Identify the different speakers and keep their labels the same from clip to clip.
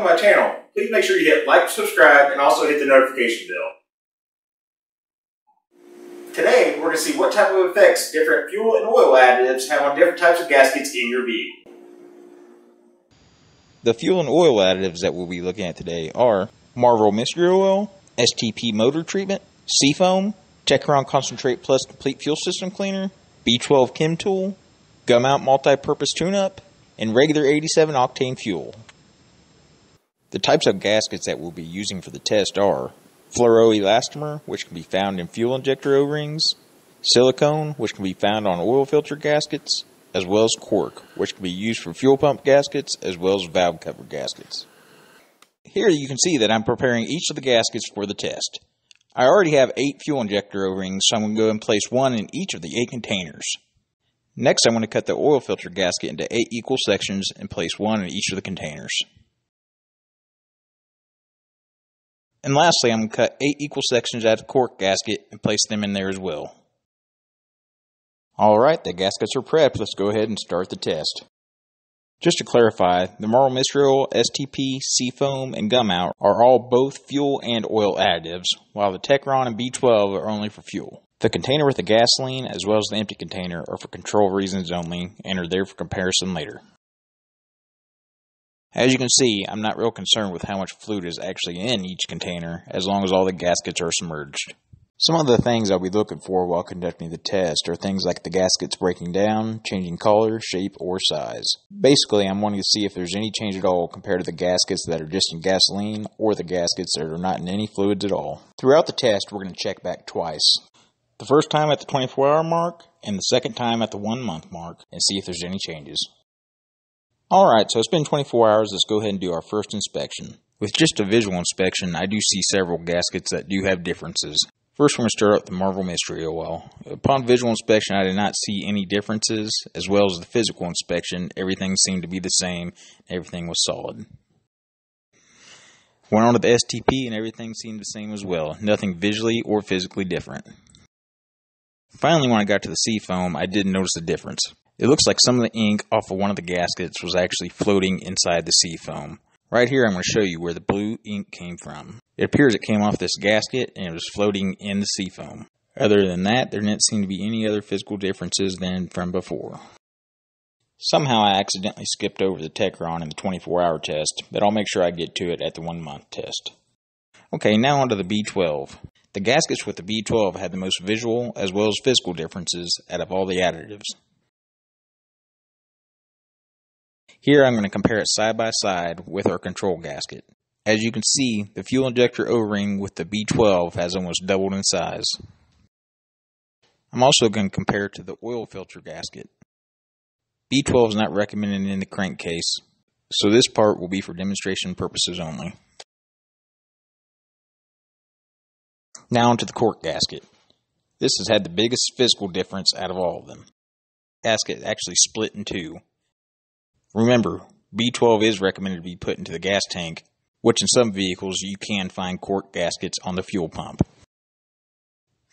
Speaker 1: to my channel. Please make sure you hit like, subscribe, and also hit the notification bell. Today, we're going to see what type of effects different fuel and oil additives have on different types of gaskets in your vehicle.
Speaker 2: The fuel and oil additives that we'll be looking at today are Marvel Mystery Oil, STP Motor Treatment, Seafoam, Techron Concentrate Plus Complete Fuel System Cleaner, B12 Chemtool, Gumout Multi-Purpose Tune-Up, and regular 87 octane fuel. The types of gaskets that we'll be using for the test are fluoroelastomer, which can be found in fuel injector O-rings, silicone, which can be found on oil filter gaskets, as well as cork, which can be used for fuel pump gaskets as well as valve cover gaskets. Here you can see that I'm preparing each of the gaskets for the test. I already have 8 fuel injector O-rings, so I'm going to go and place one in each of the 8 containers. Next I'm going to cut the oil filter gasket into 8 equal sections and place one in each of the containers. And lastly, I'm going to cut 8 equal sections out of the cork gasket and place them in there as well. Alright, the gaskets are prepped. Let's go ahead and start the test. Just to clarify, the Marvel Mystery Oil, STP, Seafoam, and Gumout are all both fuel and oil additives, while the Techron and B12 are only for fuel. The container with the gasoline as well as the empty container are for control reasons only and are there for comparison later. As you can see, I'm not real concerned with how much fluid is actually in each container as long as all the gaskets are submerged. Some of the things I'll be looking for while conducting the test are things like the gaskets breaking down, changing color, shape, or size. Basically, I'm wanting to see if there's any change at all compared to the gaskets that are just in gasoline or the gaskets that are not in any fluids at all. Throughout the test, we're going to check back twice. The first time at the 24 hour mark and the second time at the one month mark and see if there's any changes. Alright, so it's been 24 hours. Let's go ahead and do our first inspection. With just a visual inspection, I do see several gaskets that do have differences. First, we're going to start up the Marvel Mystery Oil. Upon visual inspection, I did not see any differences, as well as the physical inspection. Everything seemed to be the same, everything was solid. Went on to the STP, and everything seemed the same as well. Nothing visually or physically different. Finally, when I got to the Seafoam, I did notice a difference. It looks like some of the ink off of one of the gaskets was actually floating inside the Seafoam. Right here I'm going to show you where the blue ink came from. It appears it came off this gasket and it was floating in the Seafoam. Other than that, there didn't seem to be any other physical differences than from before. Somehow I accidentally skipped over the Techron in the 24 hour test, but I'll make sure I get to it at the one month test. Okay, now on to the B12. The gaskets with the B12 had the most visual as well as physical differences out of all the additives. Here I'm going to compare it side by side with our control gasket. As you can see, the fuel injector O-ring with the B12 has almost doubled in size. I'm also going to compare it to the oil filter gasket. B12 is not recommended in the crankcase, so this part will be for demonstration purposes only. Now onto the cork gasket. This has had the biggest physical difference out of all of them. The gasket actually split in two, Remember, B12 is recommended to be put into the gas tank, which in some vehicles you can find cork gaskets on the fuel pump.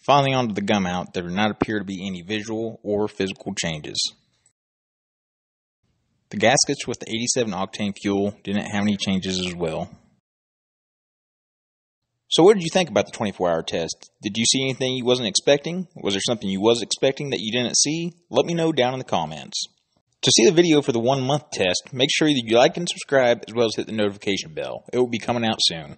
Speaker 2: Finally onto the Gumout, there do not appear to be any visual or physical changes. The gaskets with the 87 octane fuel didn't have any changes as well. So what did you think about the 24 hour test? Did you see anything you wasn't expecting? Was there something you was expecting that you didn't see? Let me know down in the comments. To see the video for the one month test, make sure that you like and subscribe as well as hit the notification bell. It will be coming out soon.